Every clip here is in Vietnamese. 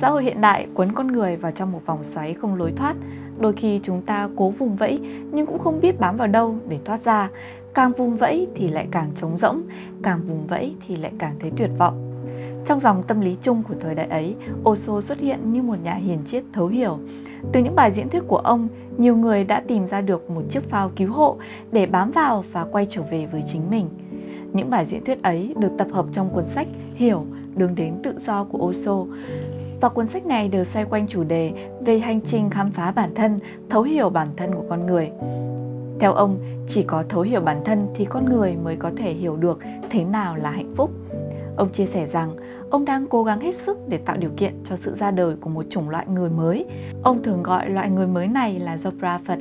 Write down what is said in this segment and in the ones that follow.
Xã hội hiện đại cuốn con người vào trong một vòng xoáy không lối thoát. Đôi khi chúng ta cố vùng vẫy nhưng cũng không biết bám vào đâu để thoát ra. Càng vùng vẫy thì lại càng trống rỗng, càng vùng vẫy thì lại càng thấy tuyệt vọng. Trong dòng tâm lý chung của thời đại ấy, Osho xuất hiện như một nhà hiền triết thấu hiểu. Từ những bài diễn thuyết của ông, nhiều người đã tìm ra được một chiếc phao cứu hộ để bám vào và quay trở về với chính mình. Những bài diễn thuyết ấy được tập hợp trong cuốn sách Hiểu, đường đến tự do của Osho. Và cuốn sách này đều xoay quanh chủ đề về hành trình khám phá bản thân, thấu hiểu bản thân của con người. Theo ông, chỉ có thấu hiểu bản thân thì con người mới có thể hiểu được thế nào là hạnh phúc. Ông chia sẻ rằng ông đang cố gắng hết sức để tạo điều kiện cho sự ra đời của một chủng loại người mới. Ông thường gọi loại người mới này là Zopra Phật,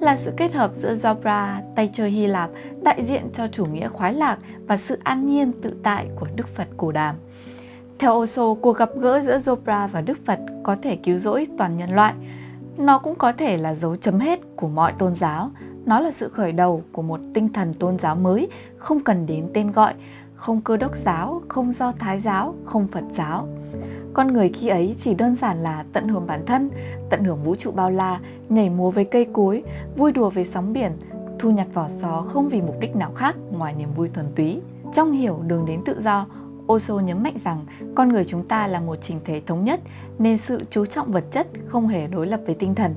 là sự kết hợp giữa Zopra, tay chơi Hy Lạp, đại diện cho chủ nghĩa khoái lạc và sự an nhiên tự tại của Đức Phật Cổ Đàm. Theo Osho, cuộc gặp gỡ giữa Zopra và Đức Phật có thể cứu rỗi toàn nhân loại. Nó cũng có thể là dấu chấm hết của mọi tôn giáo. Nó là sự khởi đầu của một tinh thần tôn giáo mới, không cần đến tên gọi, không cơ đốc giáo, không do thái giáo, không Phật giáo. Con người khi ấy chỉ đơn giản là tận hưởng bản thân, tận hưởng vũ trụ bao la, nhảy múa với cây cối, vui đùa với sóng biển, thu nhặt vỏ sò không vì mục đích nào khác ngoài niềm vui thuần túy. Trong hiểu đường đến tự do, Osho nhấn mạnh rằng con người chúng ta là một trình thể thống nhất nên sự chú trọng vật chất không hề đối lập với tinh thần.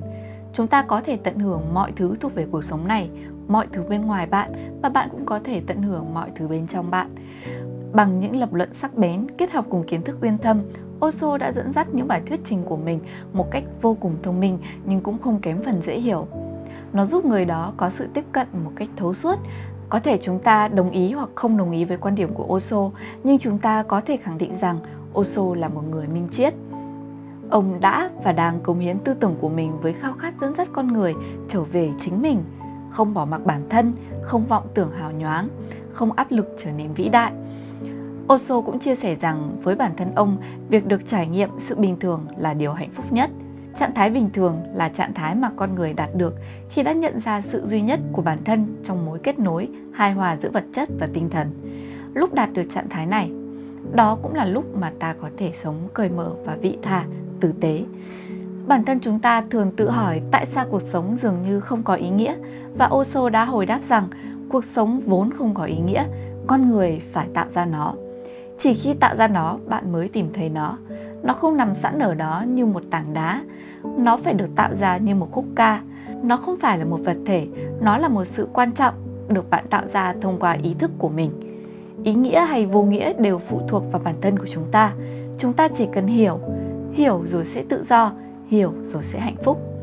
Chúng ta có thể tận hưởng mọi thứ thuộc về cuộc sống này, mọi thứ bên ngoài bạn và bạn cũng có thể tận hưởng mọi thứ bên trong bạn. Bằng những lập luận sắc bén kết hợp cùng kiến thức uyên thâm, Osho đã dẫn dắt những bài thuyết trình của mình một cách vô cùng thông minh nhưng cũng không kém phần dễ hiểu. Nó giúp người đó có sự tiếp cận một cách thấu suốt có thể chúng ta đồng ý hoặc không đồng ý với quan điểm của Osho, nhưng chúng ta có thể khẳng định rằng Osho là một người minh triết. Ông đã và đang cống hiến tư tưởng của mình với khao khát dẫn dắt con người trở về chính mình, không bỏ mặc bản thân, không vọng tưởng hào nhoáng, không áp lực trở nên vĩ đại. Osho cũng chia sẻ rằng với bản thân ông, việc được trải nghiệm sự bình thường là điều hạnh phúc nhất – Trạng thái bình thường là trạng thái mà con người đạt được khi đã nhận ra sự duy nhất của bản thân trong mối kết nối hài hòa giữa vật chất và tinh thần. Lúc đạt được trạng thái này, đó cũng là lúc mà ta có thể sống cởi mở và vị tha, tử tế. Bản thân chúng ta thường tự hỏi tại sao cuộc sống dường như không có ý nghĩa và Oso đã hồi đáp rằng cuộc sống vốn không có ý nghĩa, con người phải tạo ra nó. Chỉ khi tạo ra nó, bạn mới tìm thấy nó. Nó không nằm sẵn ở đó như một tảng đá, nó phải được tạo ra như một khúc ca. Nó không phải là một vật thể nó là một sự quan trọng được bạn tạo ra thông qua ý thức của mình. Ý nghĩa hay vô nghĩa đều phụ thuộc vào bản thân của chúng ta. Chúng ta chỉ cần hiểu. Hiểu rồi sẽ tự do hiểu rồi sẽ hạnh phúc.